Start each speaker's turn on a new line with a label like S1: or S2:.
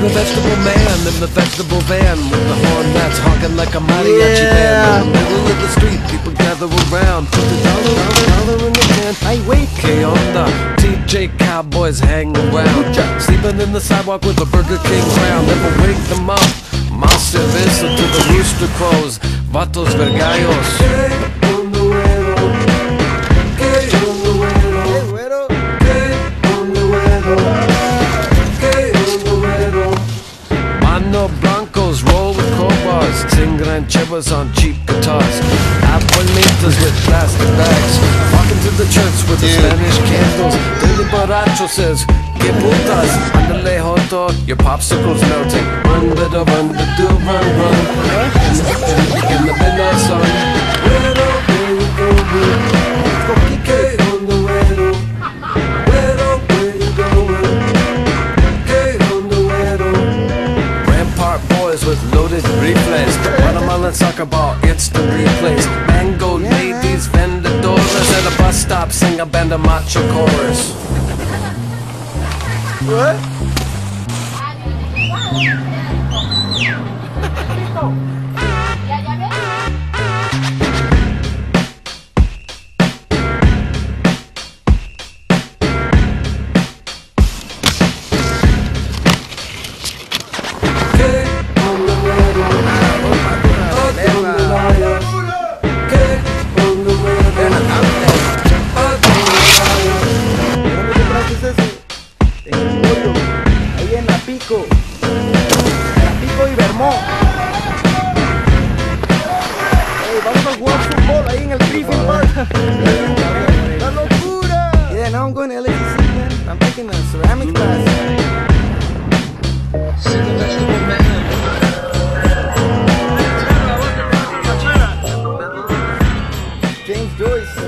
S1: the vegetable man in the vegetable van with the horn that's honking like a mariachi
S2: Yeah.
S1: band. In the middle of the street, people gather around. Put the dollar, dollar, dollar in the can.
S2: Ay, güey.
S1: Que the TJ Cowboys hang around. Sleeping in the sidewalk with a Burger King crown. Never wake them up. Más cerveza to the rooster crows. Vatos vergallos. Blancos roll with crowbars, sing rancheras on cheap guitars. Abuelitas with plastic bags, walking to the church with the Spanish candles. Billy Borracho says, Que putas, andale joto, your popsicle's melting. Run, better run, do run, run. Watermelon soccer ball, instant replays. Mango ladies, vendedoras at a bus stop, sing a band of macho chorus.
S2: What? Arroyo, ahí en La Pico, La Pico y Vermont. Hey, vamos a jugar fútbol ahí en el Griffin Park. ¡La locura! Yeah, now I'm going to LAC, man. I'm taking a ceramic class. James Joyce.